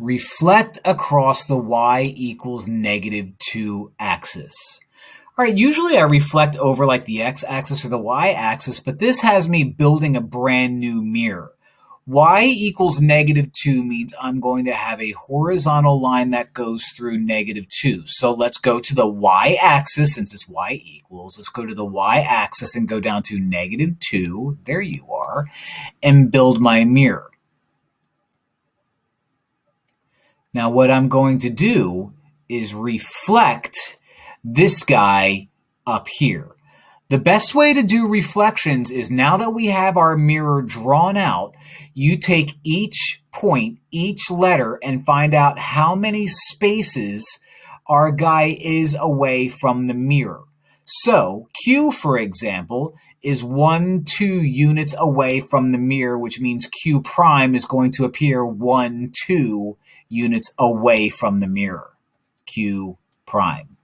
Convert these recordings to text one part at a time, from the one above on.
reflect across the y equals negative 2 axis. All right, usually I reflect over like the x-axis or the y-axis, but this has me building a brand new mirror. y equals negative 2 means I'm going to have a horizontal line that goes through negative 2. So let's go to the y-axis, since it's y equals. Let's go to the y-axis and go down to negative 2. There you are. And build my mirror. Now what I'm going to do is reflect this guy up here. The best way to do reflections is now that we have our mirror drawn out, you take each point, each letter, and find out how many spaces our guy is away from the mirror. So Q, for example, is one, two units away from the mirror, which means Q prime is going to appear one, two units away from the mirror. Q prime.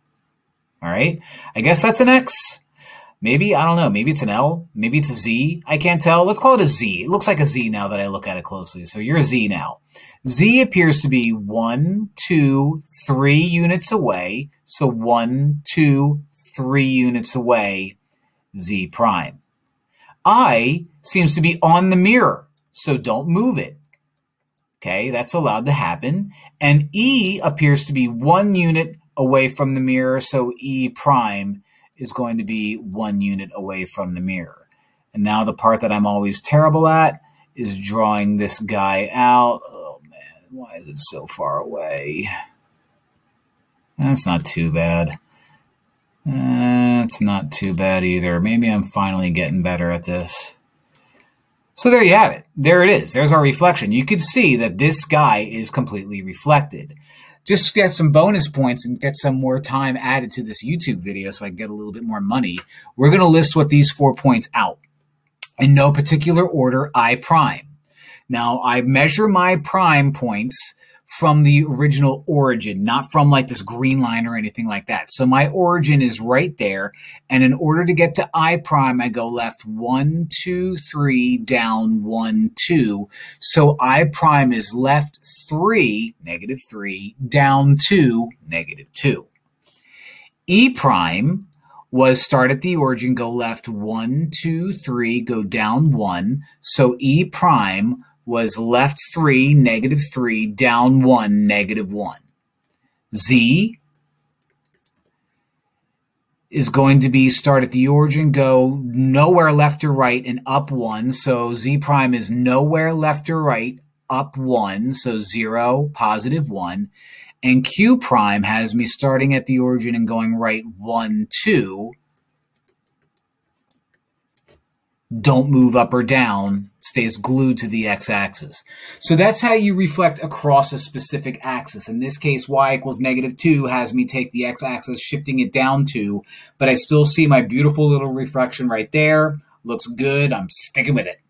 All right. I guess that's an X. Maybe, I don't know. Maybe it's an L. Maybe it's a Z. I can't tell. Let's call it a Z. It looks like a Z now that I look at it closely. So you're a Z now. Z appears to be one, two, three units away. So one, two, three units away, Z prime. I seems to be on the mirror. So don't move it. Okay, that's allowed to happen. And E appears to be one unit away from the mirror. So E prime is going to be one unit away from the mirror. And now the part that I'm always terrible at is drawing this guy out. Oh man, why is it so far away? That's not too bad. That's not too bad either. Maybe I'm finally getting better at this. So there you have it. There it is. There's our reflection. You can see that this guy is completely reflected just get some bonus points and get some more time added to this YouTube video so I get a little bit more money, we're going to list what these four points out. In no particular order, I prime. Now, I measure my prime points from the original origin, not from like this green line or anything like that. So my origin is right there. And in order to get to I prime, I go left one, two, three, down one, two. So I prime is left three, negative three, down two, negative two. E prime was start at the origin, go left one, two, three, go down one. So E prime was left 3, negative 3, down 1, negative 1. Z is going to be start at the origin, go nowhere left or right, and up 1. So Z prime is nowhere left or right, up 1. So 0, positive 1. And Q prime has me starting at the origin and going right 1, 2 don't move up or down, stays glued to the x-axis. So that's how you reflect across a specific axis. In this case, y equals negative 2 has me take the x-axis, shifting it down 2, but I still see my beautiful little reflection right there. Looks good. I'm sticking with it.